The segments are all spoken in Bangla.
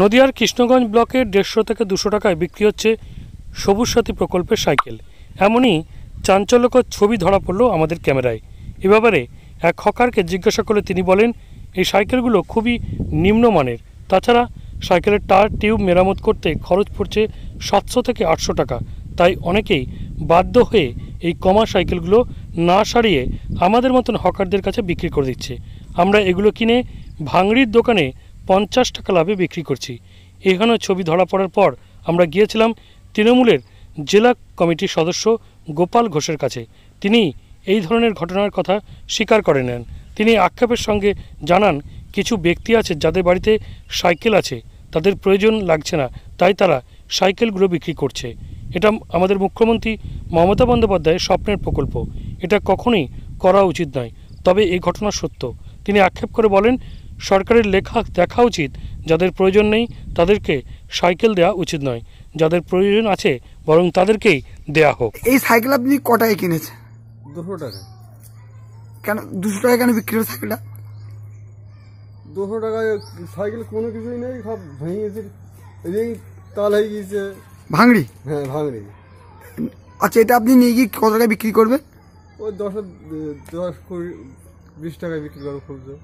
নদিয়ার কৃষ্ণগঞ্জ ব্লকে দেড়শো থেকে দুশো টাকায় বিক্রি হচ্ছে সবুজ সাথী প্রকল্পের সাইকেল। এমনই চাঞ্চল্যকর ছবি ধরা পড়ল আমাদের ক্যামেরায়। এ ব্যাপারে এক হকারকে জিজ্ঞাসা করলে তিনি বলেন, এই সাইকেলগুলো খুবই নিম্নমানের তাছাড়া সাইকেলের টায়ার টিউব মেরামত করতে খরচ পড়ছে সাতশো থেকে আটশো টাকা। তাই অনেকেই বাধ্য হয়ে এই কমা সাইকেলগুলো না সারিয়ে আমাদের মতন হকারদের কাছে বিক্রি করে দিচ্ছে। আমরা এগুলো কিনে ভাঙড়ির দোকানে পঞ্চাশ টাকা লাভে বিক্রি করছি। এখানে ছবি ধরা পড়ার পর আমরা গিয়েছিলাম তৃণমূলের জেলা কমিটির সদস্য গোপাল ঘোষের কাছে। তিনি এই ধরনের ঘটনার কথা স্বীকার করে নেন। তিনি আক্ষেপের সঙ্গে জানান, কিছু ব্যক্তি আছে যাদের বাড়িতে সাইকেল আছে, তাদের প্রয়োজন লাগছে না, তাই তারা সাইকেলগুলো বিক্রি করছে। এটা আমাদের মুখ্যমন্ত্রী মমতা বন্দ্যোপাধ্যায়ের স্বপ্নের প্রকল্প। এটা কখনোই করা উচিত নয়, তবে এই ঘটনা সত্য। তিনি আক্ষেপ করে বলেন সরকারের লেখা দেখা উচিত। যাদের প্রয়োজন নেই তাদেরকে সাইকেল দেওয়া উচিত নয়। যাদের প্রয়োজন আছে বরং তাদেরকেই দেয়া হোক। এই সাইকেল আপনি কটায় কিনেছেন? দুশো টাকা কেন দুশো টাকা কেন বিক্রি হবে সাইকেলটা? দুশো টাকায় সাইকেল কোনো কিছুই নেই সব ভেঙে গেছে রিং তাল হয়ে গিয়েছে। ভাঙড়ি? হ্যাঁ ভাঙড়ি। আচ্ছা এটা আপনি নিয়ে গিয়ে কত টাকায় বিক্রি করবেন? ওই দশ দশ কুড়ি বিশ টাকায় বিক্রি করো খুলছে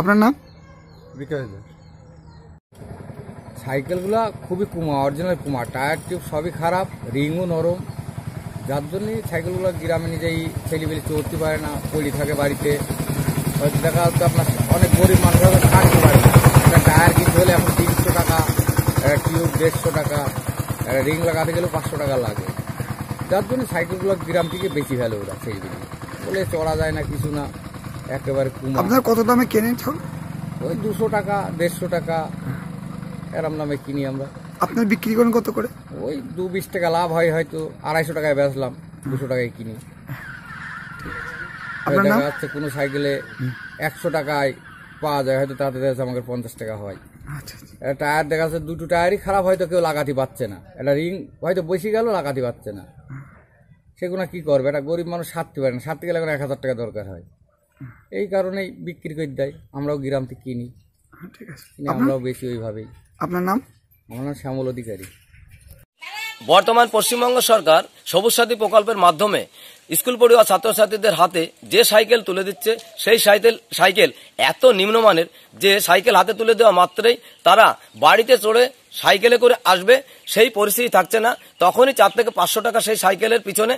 আপনার নাম? বিকাশ দাস। সাইকেলগুলো খুবই কুমা অরিজিনাল কুমা। টায়ার টিউব সবই খারাপ, রিংও নরম। যার জন্যই সাইকেলগুলো গ্রামে নিজেই ছেলেবেলে চড়তে পারে না, পড়ে থাকে বাড়িতে। হয়তো দেখা যাচ্ছে আপনার অনেক গরিব মানুষ খাটতে পারে না। টায়ার কিনতে হলে এখন তিনশো টাকা, একটা টিউব দেড়শো টাকা, একটা রিং লাগাতে গেলেও পাঁচশো টাকা লাগে। যার জন্য সাইকেলগুলো গ্রাম থেকে বেশি ভ্যালু ওরা ছেলেবেলে বলে চড়া যায় না, কিছু না। একেবারে কুমা আপনার কত দামে কেনেন সব? ওই দুশো টাকা দেড়শো টাকা এরম দামে কিনি আমরা। আপনার বিক্রি করেন কত করে? ওই দু বিশ টাকা লাভ হয় হয়তো আড়াইশো টাকায় বেচলাম দুশো টাকায় কিনি। দেখা যাচ্ছে কোনো সাইকেলে একশো টাকায় পাওয়া যায় হয়তো তাতে দেখা আমাকে পঞ্চাশ টাকা হয়। আচ্ছা আচ্ছা। একটা টায়ার দেখা যাচ্ছে দুটো টায়ারই খারাপ হয়তো কেউ লাগাতে পারছে না। একটা রিং হয়তো বসে গেল লাগাতে পারছে না। সেগুলো কি করবে? একটা গরিব মানুষ সারতে পারে না। সারতে গেলে এখন এক হাজার টাকা দরকার হয়। এই কারণেই বিক্রি করে দেয় আমরাও গ্রাম থেকে কিনি। ঠিক আছে। কিনে আমরাও বেশি ওইভাবেই আপনার নাম? আমার নাম শ্যামল অধিকারী। বর্তমান পশ্চিমবঙ্গ সরকার সবুজ সাথী প্রকল্পের মাধ্যমে স্কুল পড়ুয়া ছাত্রছাত্রীদের হাতে যে সাইকেল তুলে দিচ্ছে সেই সাইকেল সাইকেল এত নিম্নমানের যে সাইকেল হাতে তুলে দেওয়া মাত্রই তারা বাড়িতে চড়ে সাইকেলে করে আসবে, সেই পরিস্থিতি থাকছে না। তখনই চার থেকে পাঁচশো টাকা সেই সাইকেলের পিছনে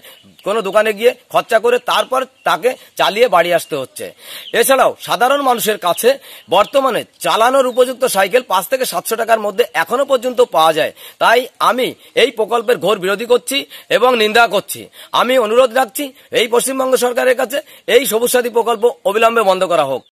কোনো দোকানে গিয়ে খরচা করে তারপর তাকে চালিয়ে বাড়ি আসতে হচ্ছে। এছাড়াও সাধারণ মানুষের কাছে বর্তমানে চালানোর উপযুক্ত সাইকেল পাঁচ থেকে সাতশো টাকার মধ্যে এখনও পর্যন্ত পাওয়া যায়। তাই আমি এই প্রকল্পের ঘোর বিরোধী করছি এবং নিন্দা করছি। আমি অনুরোধ রাখছি এই পশ্চিমবঙ্গ সরকারের কাছে এই সবুজ সাথী প্রকল্প অবিলম্বে বন্ধ করা হোক।